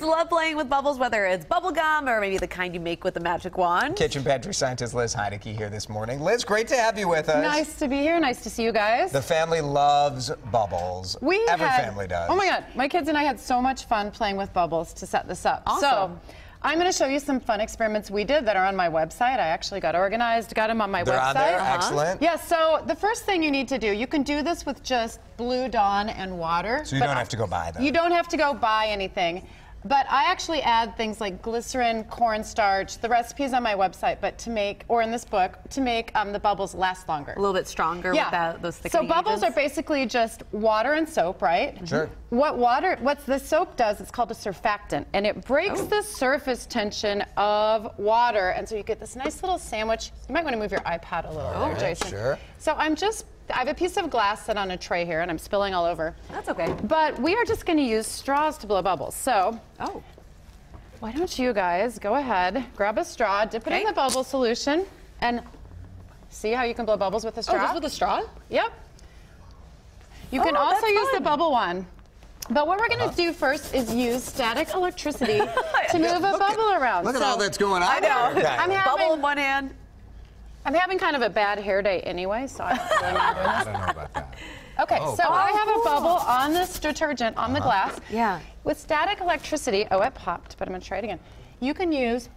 Kids love playing with bubbles, whether it's bubble gum or maybe the kind you make with the magic wand. Kitchen pantry scientist Liz Heinecke here this morning. Liz, great to have you with us. Nice to be here. Nice to see you guys. The family loves bubbles. we Every had, family does. Oh my God, my kids and I had so much fun playing with bubbles to set this up. Awesome. So. I'm going to show you some fun experiments we did that are on my website. I actually got organized, got them on my They're website. on there. Uh-huh. Excellent. Yeah, so the first thing you need to do, you can do this with just Blue Dawn and water. So you don't have to go buy them. You don't have to go buy anything. But I actually add things like glycerin, cornstarch, the recipe's on my website, but to make, or in this book, to make um, the bubbles last longer. A little bit stronger with that, those So thickening bubbles are basically just water and soap, right? Sure. What water, what the soap does, it's called a surfactant, and it breaks Oh. the surface tension of water, and so you get this nice little sandwich. You might want to move your iPad a little there, right, Jason. sure. So I'm just, I have a piece of glass set on a tray here, and I'm spilling all over. That's okay. But we are just going to use straws to blow bubbles. So Oh, why don't you guys go ahead, grab a straw, dip it in the bubble solution, and see how you can blow bubbles with a straw? oh, just with a straw? Yep. You can Oh, also that's use the bubble one. But what we're going Uh-huh. to do first is use static electricity to move a Look at- bubble around. Look at all that's going on. I know. there. I'm having, Bubble in one hand. I'm having kind of a bad hair day anyway, so I don't really mind doing I don't know about that. Okay, Oh, so oh, cool. I have cool. a bubble on this detergent on the uh-huh. glass. Yeah. With static electricity, oh, it popped, but I'm going to try it again. You can use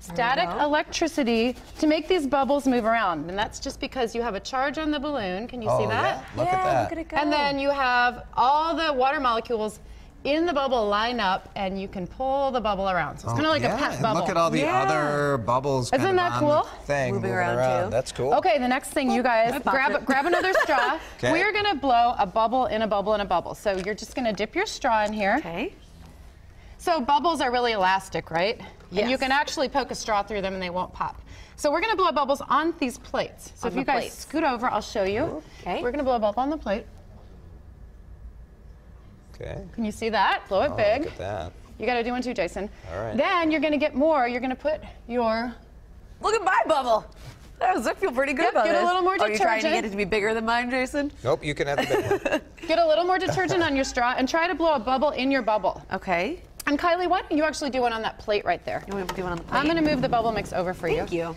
static electricity to make these bubbles move around. And that's just because you have a charge on the balloon. Can you Oh, see that? yeah. Look at yeah, that. look at it go. And then you have all the water molecules in the bubble line up, and you can pull the bubble around. So it's oh, kind of like Oh, yeah, a pet and bubble. Look at all the Yeah. other bubbles. Isn't of that on cool? Thing Moving moving around, around. too. That's cool. Okay, the next thing you guys grab grab another straw. 'Kay. We're gonna blow a bubble in a bubble in a bubble. So you're just gonna dip your straw in here. Okay. So bubbles are really elastic, right? Yes. And you can actually poke a straw through them and they won't pop. So we're gonna blow bubbles on these plates. So On if you guys plates. scoot over, I'll show you. Okay. We're gonna blow a bubble on the plate. Okay. Can you see that? Blow it Oh, big. Look at that. You gotta do one too, Jason. All right. Then you're gonna get more. You're gonna put your Look at my bubble. That does I feel pretty good Yep, about get a little more Oh, you're trying to get it to be bigger than mine, Jason? Nope, you can have the big one. get a little more detergent on your straw and try to blow a bubble in your bubble. Okay. And Kylie, why don't you actually do one on that plate right there? You want to do one on the plate? I'm gonna move the bubble mix over for you. Thank you.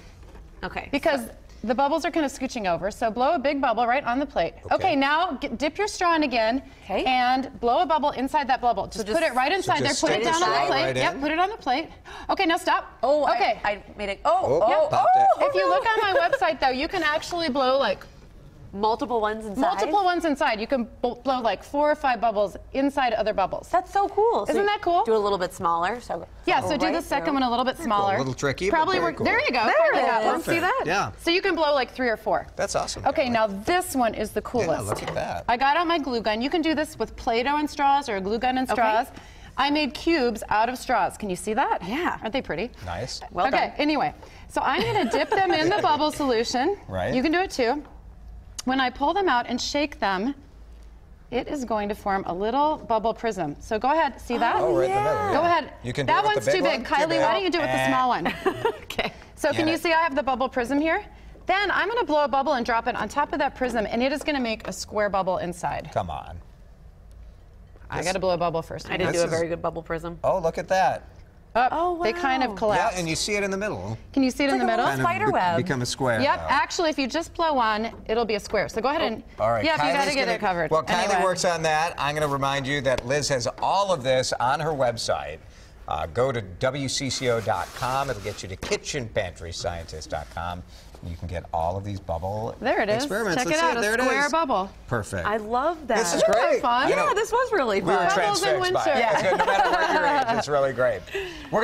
Okay. Because the bubbles are kind of scooching over, so blow a big bubble right on the plate. Okay. Okay, now get, dip your straw in again Okay. and blow a bubble inside that bubble. Just, just- put it right inside there. just Put it down on the plate. right yep, in? put it on the plate. Okay, now stop. Oh, okay. I, made it. Oh, Oh, oh, yep, oh, popped oh, if you oh, look on my website, though, you can actually blow like multiple ones inside. multiple ones inside. You can blow like four or five bubbles inside other bubbles. That's so cool. Isn't you that cool? Do a little bit smaller. So yeah, so oh, do the second through. one a little bit smaller. A little tricky, Probably work. cool. There you go. There Finally it got is. one. See that? Yeah. So you can blow like three or four. That's awesome. Okay, Kelly. now this one is the coolest. Yeah, look at that. I got out my glue gun. You can do this with Play-Doh and straws or a glue gun and straws. Okay. I made cubes out of straws. Can you see that? Yeah. Aren't they pretty? Nice. Well okay, done. anyway. So I'm going to dip them in the bubble solution. Right. You can do it too. When I pull them out and shake them, it is going to form a little bubble prism. So go ahead. See that? Oh, right in the middle. Go ahead. You can do that it with one's too big. one? Kylie, big? why don't you do it with the Eh. small one? okay. So can Get you see I have the bubble prism here? Then I'm going to blow a bubble and drop it on top of that prism, and it is going to make a square bubble inside. Come on. I got to blow a bubble first. I didn't This do a is- very good bubble prism. Oh, look at that. Up. Oh, They kind of collapse. Yeah, and you see it in the middle. Can you see it in like the a middle? little Kind of Spider web. Become a square. Yep. now. Actually, if you just blow one, it'll be a square. So go ahead oh, and All right. yeah, if you got to get gonna- it covered. Well, Kylie Anyway. works on that. I'm going to remind you that Liz has all of this on her website. Uh, go to WCCO.com. It'll get you to KitchenPantryScientist.com. And you can get all of these bubble experiments. There it is. experiments. Check Let's it see out. There a it square is. bubble. Perfect. I love that. This is Isn't that great. fun? You know, Yeah, this was really fun. we were fun. Bubbles in transfixed by it. winter. It's good, no matter where your age, it's really great. We're